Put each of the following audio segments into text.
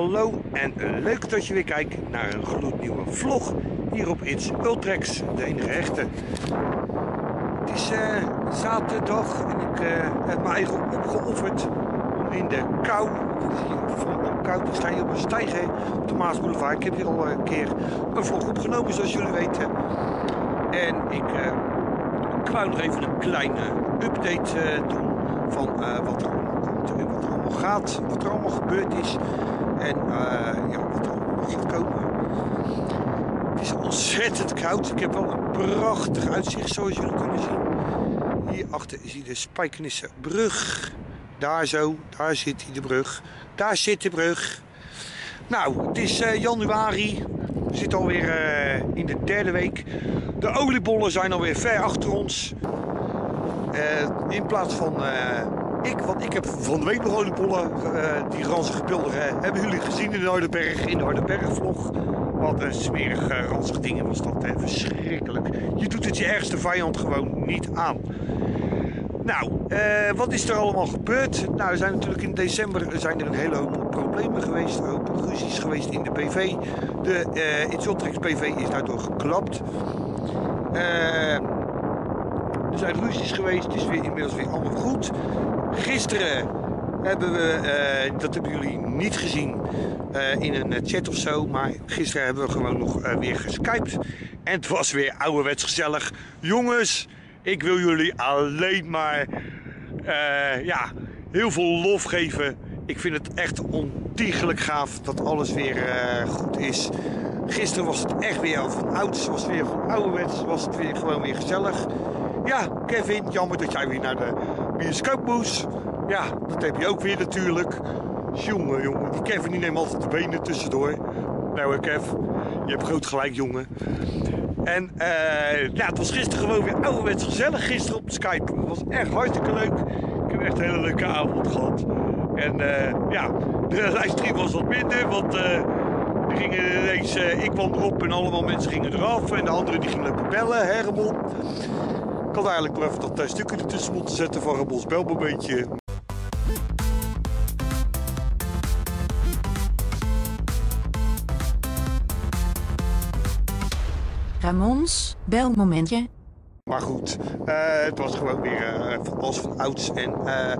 Hallo en leuk dat je weer kijkt naar een gloednieuwe vlog hier op It's Ultrex, de enige echte. Het is eh, zaterdag en ik eh, heb me eigen opgeofferd om in de kou, volop koud, ik sta hier op een stijger op de Maasboulevard. Ik heb hier al een keer een vlog opgenomen zoals jullie weten. En ik uh, nog even een kleine update doen van wat er allemaal komt en wat er allemaal gaat, wat er allemaal gebeurd is en uh, ja, wat er allemaal gaat komen. Het is ontzettend koud. Ik heb wel een prachtig uitzicht zoals jullie kunnen zien. Hierachter zie je de Spijkenisse brug. Daar zo, daar zit hij de brug. Daar zit de brug. Nou, het is uh, januari. We zitten alweer uh, in de derde week. De oliebollen zijn alweer ver achter ons. in plaats van ik, want ik heb van de week nog oliebollen, uh, die ranzige bulderen, hebben jullie gezien in de Hardenberg, in de Hardenberg-vlog. Wat een smerig uh, ranzig ding was dat, hè. verschrikkelijk. Je doet het je ergste vijand gewoon niet aan. Nou, wat is er allemaal gebeurd? Nou, er zijn natuurlijk in december zijn er een hele hoop problemen geweest, een hoop ruzies geweest in de PV. De uh, PV is daardoor geklapt. er zijn ruzies geweest, het is weer, inmiddels weer allemaal goed. Gisteren hebben we, uh, dat hebben jullie niet gezien uh, in een chat of zo, maar gisteren hebben we gewoon nog weer geskyped. En het was weer ouderwets gezellig. Jongens, ik wil jullie alleen maar ja, heel veel lof geven. Ik vind het echt ontiegelijk gaaf dat alles weer goed is. Gisteren was het echt weer van ouds, was weer van ouderwets, was het weer gewoon weer gezellig. Ja, Kevin, jammer dat jij weer naar de bioscoop moest. Ja, dat heb je ook weer natuurlijk. Jongen, jongen, die Kevin die neemt altijd de benen tussendoor. Nou, Kev, je hebt groot gelijk, jongen. En uh, ja, het was gisteren gewoon weer ouderwets gezellig gisteren op Skype. Het was echt hartstikke leuk. Ik heb echt een hele leuke avond gehad. En uh, ja, de livestream was wat minder, want er gingen ineens, ik kwam erop en allemaal mensen gingen eraf. En de anderen die gingen bellen, Hermon. Ik had eigenlijk maar even dat stukje ertussen moeten zetten van Ramons Belmomentje. Ramons Belmomentje. Maar goed, uh, het was gewoon weer uh, als van ouds. En uh,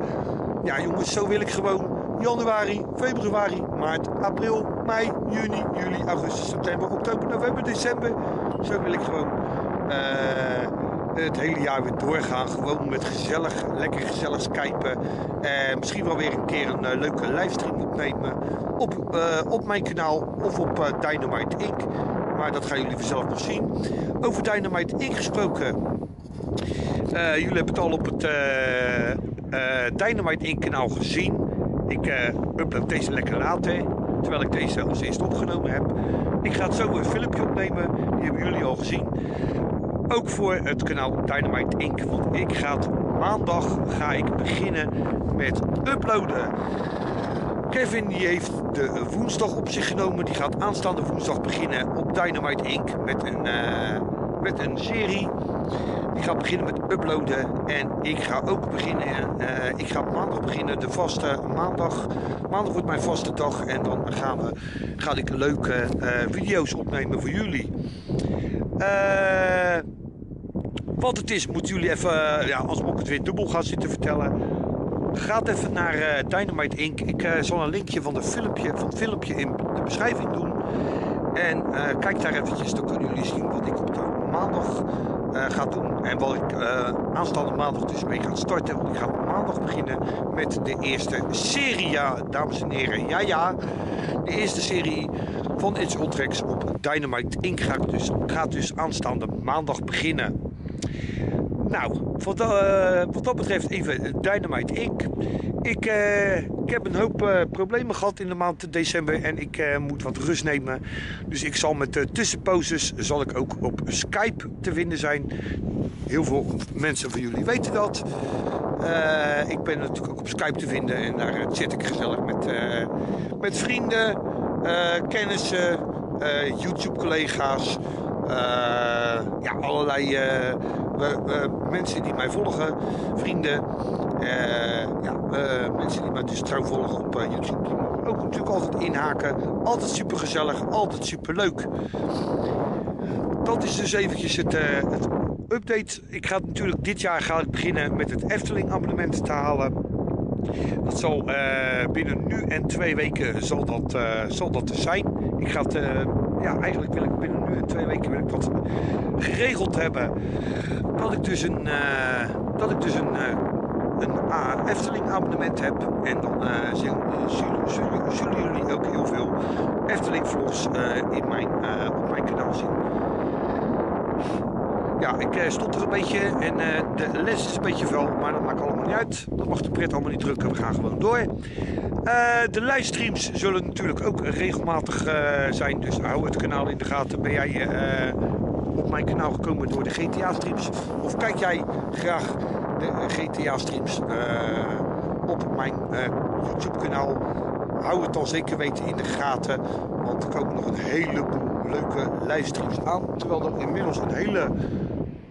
ja jongens, zo wil ik gewoon januari, februari, maart, april, mei, juni, juli, augustus, september, oktober, november, december. Zo wil ik gewoon het hele jaar weer doorgaan. Gewoon met gezellig, lekker gezellig skypen. En misschien wel weer een keer een uh, leuke livestream opnemen. Op, uh, op mijn kanaal of op Dynamite Inc. Maar dat gaan jullie vanzelf nog zien. Over Dynamite Inc. gesproken. jullie hebben het al op het Dynamite Inc. kanaal gezien. Ik upload deze lekker later. Terwijl ik deze als eerst opgenomen heb. Ik ga het zo een filmpje opnemen. Die hebben jullie al gezien ook voor het kanaal Dynamite Inc. Want ik ga maandag ga ik beginnen met uploaden. Kevin die heeft de woensdag op zich genomen. Die gaat aanstaande woensdag beginnen op Dynamite Inc. met een, uh, met een serie. Die gaat beginnen met uploaden. En ik ga ook beginnen. Uh, ik ga maandag beginnen, de vaste maandag. Maandag wordt mijn vaste dag. En dan gaan we, ga ik leuke uh, video's opnemen voor jullie. Uh, wat het is, moeten jullie even, uh, ja, als ik het weer dubbel ga zitten vertellen. Ga even naar uh, Dynamite Inc. Ik uh, zal een linkje van, de filmpje, van het filmpje in de beschrijving doen. En kijk daar eventjes, dan kunnen jullie zien wat ik op de maandag ga doen. En wat ik aanstaande maandag dus mee ga starten. Want ik ga maandag beginnen met de eerste serie. Ja, dames en heren, ja ja. De eerste serie van It's Ultrex op Dynamite Inc. Gaat dus, gaat dus aanstaande maandag beginnen. Nou, wat, uh, wat, dat betreft even Dynamite Inc. Ik, uh, ik heb een hoop problemen gehad in de maand december en ik moet wat rust nemen. Dus ik zal met tussenposes zal ik ook op Skype te vinden zijn. Heel veel mensen van jullie weten dat. ik ben natuurlijk ook op Skype te vinden en daar zit ik gezellig met, met vrienden, kennissen, YouTube-collega's. Ja, allerlei mensen die mij volgen, vrienden. ja, mensen die mij dus trouw volgen op YouTube. Ook natuurlijk altijd inhaken. Altijd super gezellig, altijd super leuk. Dat is dus eventjes het, het update. Ik ga natuurlijk dit jaar ga ik beginnen met het Efteling abonnement te halen. Dat zal binnen nu en twee weken zal dat, zal dat er zijn. Ik ga het, ja, eigenlijk wil ik binnen nu en twee weken wil ik dat geregeld hebben. Dat ik dus een, dat ik dus een, een Efteling abonnement heb. En dan zullen, jullie ook heel veel Efteling vlogs in mijn, op mijn kanaal zien ja, ik uh, stond er een beetje en uh, de les is een beetje vuil, maar dat maakt allemaal niet uit. Dat mag de pret allemaal niet drukken, we gaan gewoon door. Uh, de livestreams zullen natuurlijk ook regelmatig zijn, dus hou het kanaal in de gaten. Ben jij op mijn kanaal gekomen door de GTA-streams? Of kijk jij graag de GTA-streams op mijn YouTube-kanaal? Hou het dan zeker weten in de gaten, want er komen nog een heleboel leuke livestreams aan. Terwijl er inmiddels een hele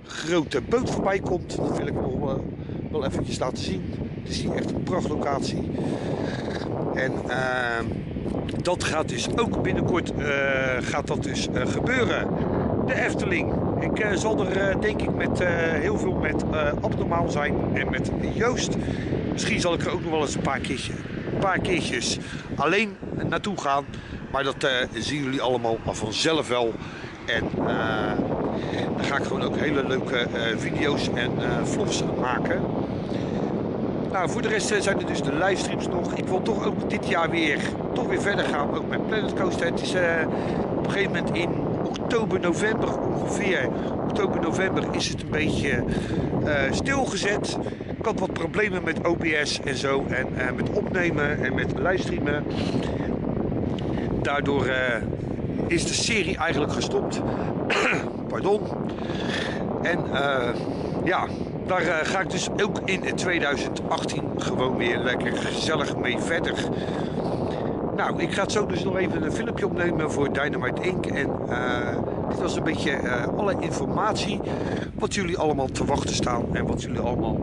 grote boot voorbij komt. Dat wil ik wel, uh, wel eventjes laten zien. Het is hier echt een prachtlocatie. En uh, dat gaat dus ook binnenkort uh, gaat dat dus gebeuren. De Efteling. Ik zal er denk ik met heel veel met abnormaal zijn en met Joost. Misschien zal ik er ook nog wel eens een paar, keertje, een paar keertjes alleen naartoe gaan. Maar dat zien jullie allemaal vanzelf wel. En dan ga ik gewoon ook hele leuke uh, video's en uh, vlogs maken. Nou, voor de rest uh, zijn er dus de livestreams nog. Ik wil toch ook dit jaar weer, toch weer verder gaan, ook met Planet Coaster. Het is op een gegeven moment in oktober, november ongeveer. Oktober, november is het een beetje stilgezet. Ik had wat problemen met OBS en zo. En met opnemen en met livestreamen. Daardoor is de serie eigenlijk gestopt. Pardon. En uh, ja, daar uh, ga ik dus ook in 2018 gewoon weer lekker gezellig mee verder. Nou, ik ga zo dus nog even een filmpje opnemen voor Dynamite Inc. En uh, dit was een beetje alle informatie wat jullie allemaal te wachten staan en wat jullie allemaal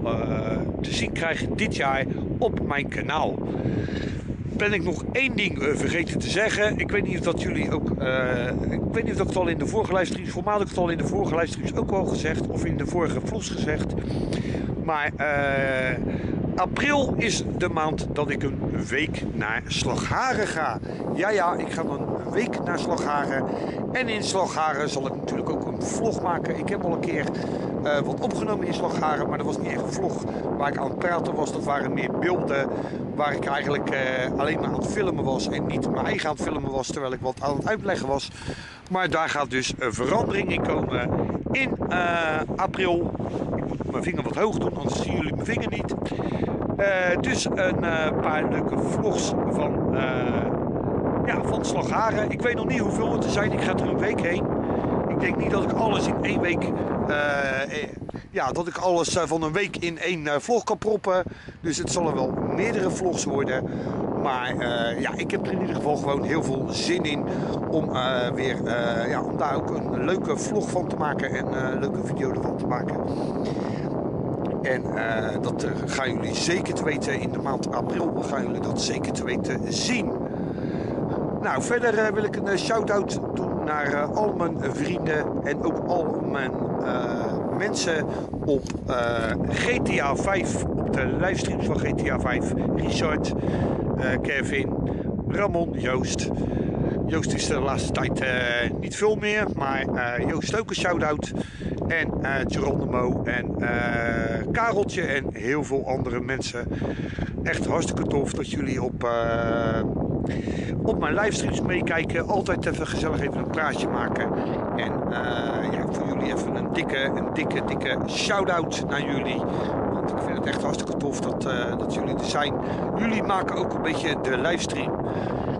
te zien krijgen dit jaar op mijn kanaal ben ik nog één ding uh, vergeten te zeggen. Ik weet niet of dat jullie ook. Uh, ik weet niet of dat het al in de vorige livestreams. Ik het al in de vorige livestreams ook al gezegd. Of in de vorige vlogs gezegd. Maar uh, april is de maand dat ik een week naar Slagharen ga. Ja, ja, ik ga dan een week naar Slagharen. En in Slagharen zal ik natuurlijk ook vlog maken. Ik heb al een keer uh, wat opgenomen in Slagharen, maar dat was niet echt een vlog waar ik aan het praten was. Dat waren meer beelden waar ik eigenlijk uh, alleen maar aan het filmen was en niet mijn eigen aan het filmen was terwijl ik wat aan het uitleggen was. Maar daar gaat dus een verandering in komen in uh, april. Ik moet mijn vinger wat hoog doen, anders zien jullie mijn vinger niet. dus een paar leuke vlogs van, ja, van Slagharen. Ik weet nog niet hoeveel het er zijn, ik ga er een week heen. Ik denk niet dat ik alles in één week. Uh, ja, dat ik alles van een week in één vlog kan proppen. Dus het zullen wel meerdere vlogs worden. Maar ja, ik heb er in ieder geval gewoon heel veel zin in om, weer, ja, om daar ook een leuke vlog van te maken en een leuke video ervan te maken. En dat gaan jullie zeker te weten in de maand april. Gaan jullie dat zeker te weten zien. Nou, verder wil ik een shout-out doen naar uh, al mijn vrienden en ook al mijn uh, mensen op uh, GTA 5, op de livestreams van GTA 5. Richard, Kevin, Ramon, Joost. Joost is de laatste tijd niet veel meer, maar Joost ook een shout-out. En Geronimo en Kareltje en heel veel andere mensen. Echt hartstikke tof dat jullie op op mijn livestreams meekijken. Altijd even gezellig even een praatje maken. En uh, ja, voor jullie even een dikke, een dikke, dikke shout-out naar jullie. Want ik vind het echt hartstikke tof dat, uh, dat jullie er zijn. Jullie maken ook een beetje de livestream.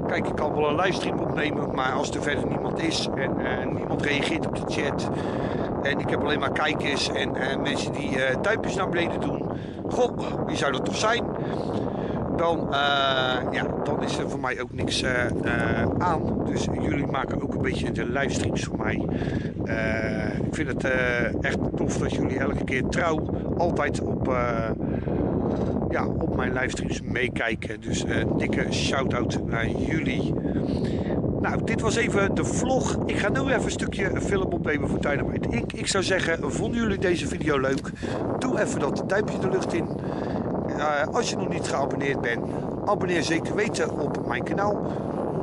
Kijk, ik kan wel een livestream opnemen, maar als er verder niemand is en uh, niemand reageert op de chat. En ik heb alleen maar kijkers en mensen die duimpjes naar beneden doen. Goh, wie zou dat toch zijn? Dan, uh, ja, dan is er voor mij ook niks uh, uh, aan. Dus jullie maken ook een beetje de livestreams voor mij. ik vind het echt tof dat jullie elke keer trouw altijd op, ja, op mijn livestreams meekijken. Dus een dikke shout-out naar jullie. Nou, dit was even de vlog. Ik ga nu even een stukje film opnemen voor Dynamite Inc. Ik zou zeggen, vonden jullie deze video leuk? Doe even dat duimpje de lucht in. Uh, als je nog niet geabonneerd bent, abonneer zeker weten op mijn kanaal.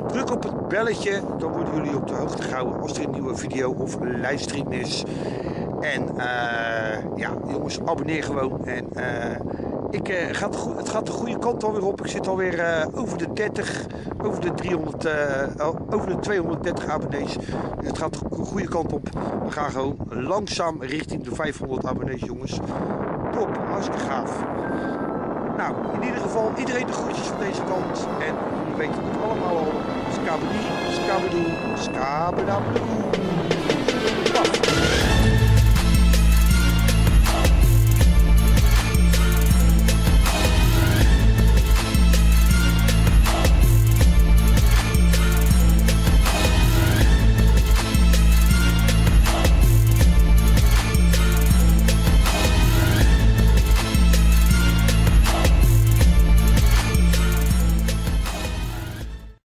Druk op het belletje, dan worden jullie op de hoogte gehouden als er een nieuwe video of livestream is. En uh, ja, jongens, abonneer gewoon. En uh, ik, uh, gaat, het gaat de goede kant alweer op. Ik zit alweer uh, over de 30, over de, 300, uh, over de 230 abonnees. Dus het gaat de goede kant op. We gaan gewoon langzaam richting de 500 abonnees, jongens. Top, hartstikke gaaf. Nou, in ieder geval iedereen de groetjes van deze kant. En jullie weten het allemaal al. Skabedi, skabedoe, skabedabedoe.